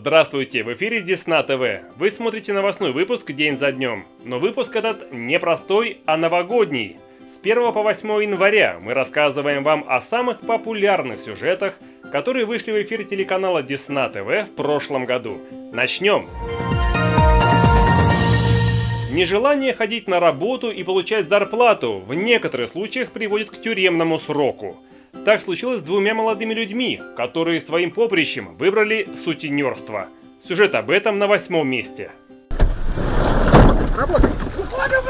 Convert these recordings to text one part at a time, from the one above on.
Здравствуйте, в эфире Десна ТВ. Вы смотрите новостной выпуск день за днем. Но выпуск этот не простой, а новогодний. С 1 по 8 января мы рассказываем вам о самых популярных сюжетах, которые вышли в эфир телеканала Десна ТВ в прошлом году. Начнем! Нежелание ходить на работу и получать зарплату в некоторых случаях приводит к тюремному сроку. Так случилось с двумя молодыми людьми, которые своим поприщем выбрали сутенерство. Сюжет об этом на восьмом месте. Работай! Уходим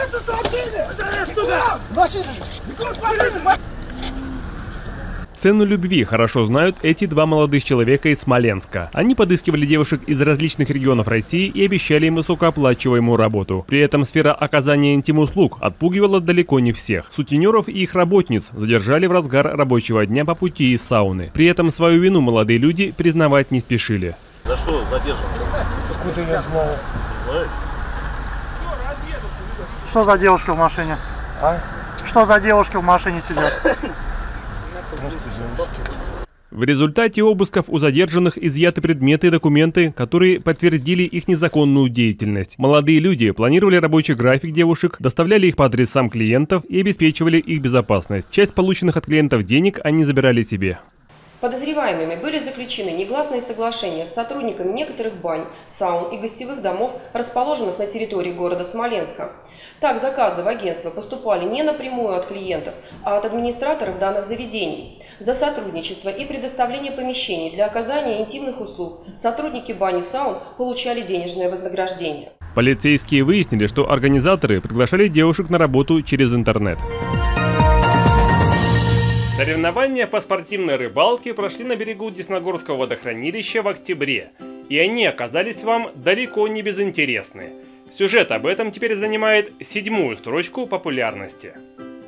Цену любви хорошо знают эти два молодых человека из Смоленска. Они подыскивали девушек из различных регионов России и обещали им высокооплачиваемую работу. При этом сфера оказания интим-услуг отпугивала далеко не всех. Сутенеров и их работниц задержали в разгар рабочего дня по пути из сауны. При этом свою вину молодые люди признавать не спешили. За что задержан? Откуда я знал? Что за девушка в машине? А? Что за девушки в машине сидят? Просто девушки. В результате обысков у задержанных изъяты предметы и документы, которые подтвердили их незаконную деятельность. Молодые люди планировали рабочий график девушек, доставляли их по адресам клиентов и обеспечивали их безопасность. Часть полученных от клиентов денег они забирали себе. Подозреваемыми были заключены негласные соглашения с сотрудниками некоторых бань, саун и гостевых домов, расположенных на территории города Смоленска. Так, заказы в агентство поступали не напрямую от клиентов, а от администраторов данных заведений. За сотрудничество и предоставление помещений для оказания интимных услуг сотрудники бани саун получали денежное вознаграждение. Полицейские выяснили, что организаторы приглашали девушек на работу через интернет. Соревнования по спортивной рыбалке прошли на берегу Десногорского водохранилища в октябре, и они оказались вам далеко не безинтересны. Сюжет об этом теперь занимает седьмую строчку популярности.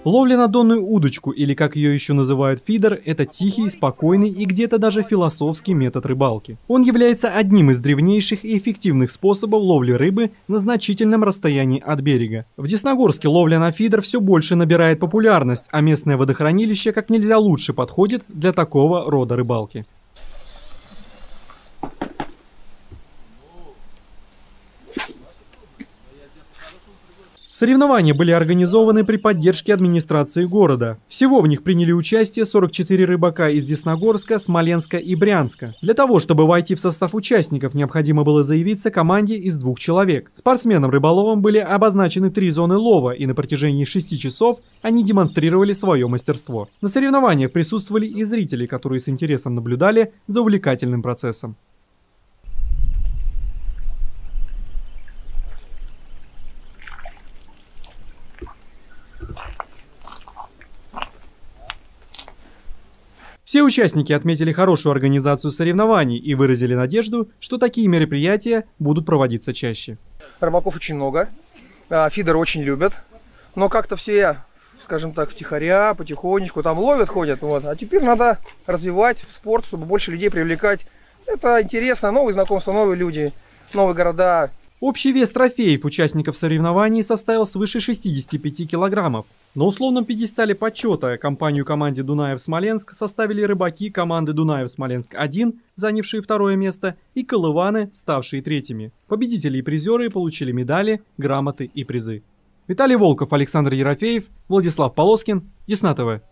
Ловля на донную удочку, или как ее еще называют фидер, это тихий, спокойный и где-то даже философский метод рыбалки. Он является одним из древнейших и эффективных способов ловли рыбы на значительном расстоянии от берега. В Десногорске ловля на фидер все больше набирает популярность, а местное водохранилище как нельзя лучше подходит для такого рода рыбалки. Соревнования были организованы при поддержке администрации города. Всего в них приняли участие 44 рыбака из Десногорска, Смоленска и Брянска. Для того, чтобы войти в состав участников, необходимо было заявиться команде из двух человек. Спортсменам-рыболовам были обозначены три зоны лова, и на протяжении 6 часов они демонстрировали свое мастерство. На соревнованиях присутствовали и зрители, которые с интересом наблюдали за увлекательным процессом. Все участники отметили хорошую организацию соревнований и выразили надежду, что такие мероприятия будут проводиться чаще. Рыбаков очень много, а, фидеры очень любят, но как-то все, скажем так, втихаря, потихонечку там ловят, ходят, вот. А теперь надо развивать спорт, чтобы больше людей привлекать. Это интересно, новые знакомства, новые люди, новые города, Общий вес трофеев участников соревнований составил свыше 65 килограммов. На условном пьедестале почета компанию команде Дунаев-Смоленск составили рыбаки команды Дунаев-Смоленск-1, занявшие второе место, и колываны, ставшие третьими. Победители и призеры получили медали, грамоты и призы. Виталий Волков, Александр Ерофеев, Владислав Полоскин, Ясна ТВ.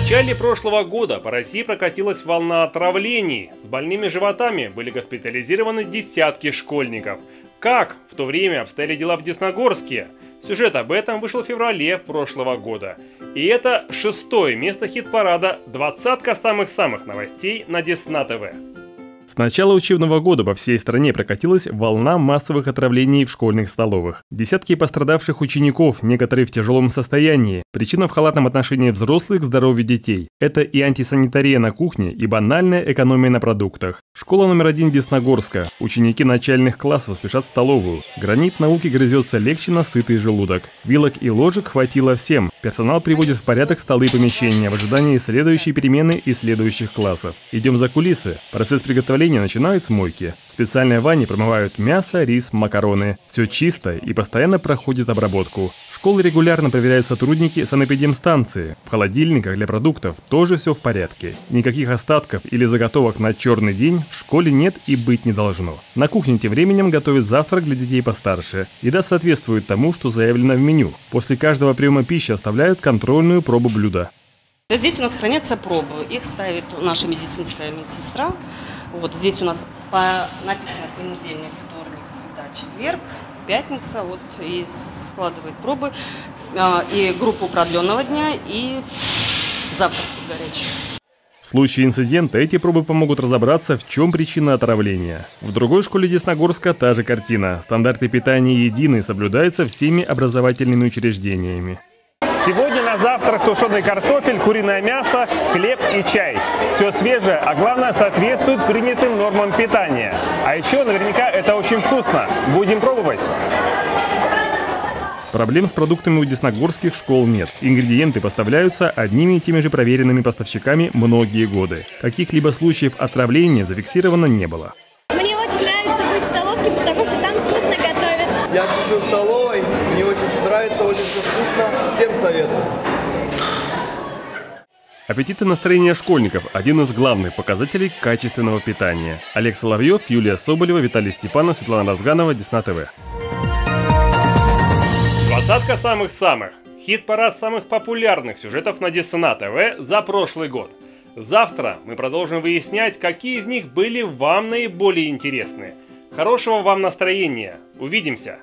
Начале прошлого года по России прокатилась волна отравлений. С больными животами были госпитализированы десятки школьников. Как в то время обстояли дела в Десногорске? Сюжет об этом вышел в феврале прошлого года. И это шестое место хит-парада «Двадцатка самых-самых новостей» на Десна ТВ. С начала учебного года по всей стране прокатилась волна массовых отравлений в школьных столовых. Десятки пострадавших учеников, некоторые в тяжелом состоянии. Причина в халатном отношении взрослых к здоровью детей. Это и антисанитария на кухне, и банальная экономия на продуктах. Школа номер один Десногорска. Ученики начальных классов спешат в столовую. Гранит науки грызется легче на сытый желудок. Вилок и ложек хватило всем. Персонал приводит в порядок столы и помещения в ожидании следующей перемены и следующих классов. Идем за кулисы. Процесс приготовления приготовления начинают с мойки. В специальной ванне промывают мясо, рис, макароны. Все чисто и постоянно проходит обработку. Школы регулярно проверяют сотрудники санэпидемстанции. В холодильниках для продуктов тоже все в порядке. Никаких остатков или заготовок на черный день в школе нет и быть не должно. На кухне тем временем готовят завтрак для детей постарше. Еда соответствует тому, что заявлено в меню. После каждого приема пищи оставляют контрольную пробу блюда. Здесь у нас хранятся пробы. Их ставит наша медицинская медсестра. Вот здесь у нас по, написано понедельник, вторник, среда, четверг, пятница. Вот и складывает пробы. А, и группу продленного дня, и завтраки горячие. В случае инцидента эти пробы помогут разобраться, в чем причина отравления. В другой школе Десногорска та же картина. Стандарты питания едины, соблюдаются всеми образовательными учреждениями. Сегодня завтрак тушеный картофель, куриное мясо, хлеб и чай. Все свежее, а главное соответствует принятым нормам питания. А еще наверняка это очень вкусно. Будем пробовать. Проблем с продуктами у десногорских школ нет. Ингредиенты поставляются одними и теми же проверенными поставщиками многие годы. Каких-либо случаев отравления зафиксировано не было. Мне очень нравится быть в столовке, потому что там вкусно готовят. Я кушаю в столовой, мне очень нравится, очень все вкусно. Всем советую. Аппетит и настроение школьников – один из главных показателей качественного питания. Олег Соловьев, Юлия Соболева, Виталий Степанов, Светлана Разганова, Десна ТВ. Двадцатка самых-самых. Хит-парад самых популярных сюжетов на Десна ТВ за прошлый год. Завтра мы продолжим выяснять, какие из них были вам наиболее интересны. Хорошего вам настроения. Увидимся!